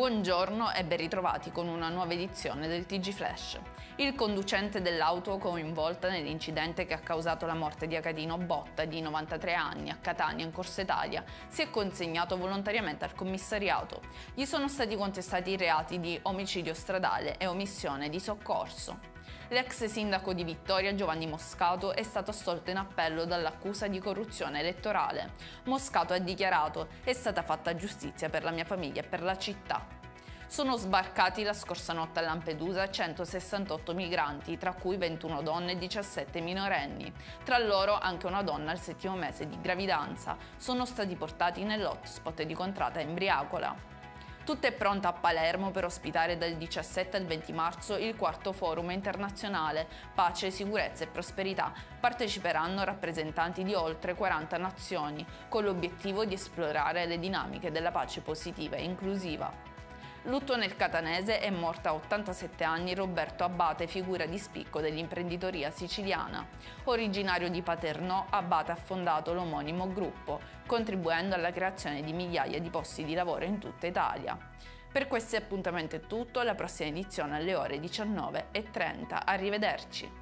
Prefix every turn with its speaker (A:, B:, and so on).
A: Buongiorno e ben ritrovati con una nuova edizione del TG Flash. Il conducente dell'auto coinvolta nell'incidente che ha causato la morte di Acatino Botta, di 93 anni, a Catania in Corsa Italia, si è consegnato volontariamente al commissariato. Gli sono stati contestati i reati di omicidio stradale e omissione di soccorso. L'ex sindaco di Vittoria Giovanni Moscato è stato assolto in appello dall'accusa di corruzione elettorale. Moscato ha dichiarato è stata fatta giustizia per la mia famiglia e per la città. Sono sbarcati la scorsa notte a Lampedusa 168 migranti, tra cui 21 donne e 17 minorenni. Tra loro anche una donna al settimo mese di gravidanza. Sono stati portati nell'hotspot di Contrata Embriacola. Tutta è pronta a Palermo per ospitare dal 17 al 20 marzo il quarto forum internazionale Pace, Sicurezza e Prosperità. Parteciperanno rappresentanti di oltre 40 nazioni, con l'obiettivo di esplorare le dinamiche della pace positiva e inclusiva. Lutto nel Catanese è morta a 87 anni Roberto Abate, figura di spicco dell'imprenditoria siciliana. Originario di Paternò, Abate ha fondato l'omonimo gruppo, contribuendo alla creazione di migliaia di posti di lavoro in tutta Italia. Per questo appuntamento è tutto, la prossima edizione alle ore 19.30. Arrivederci!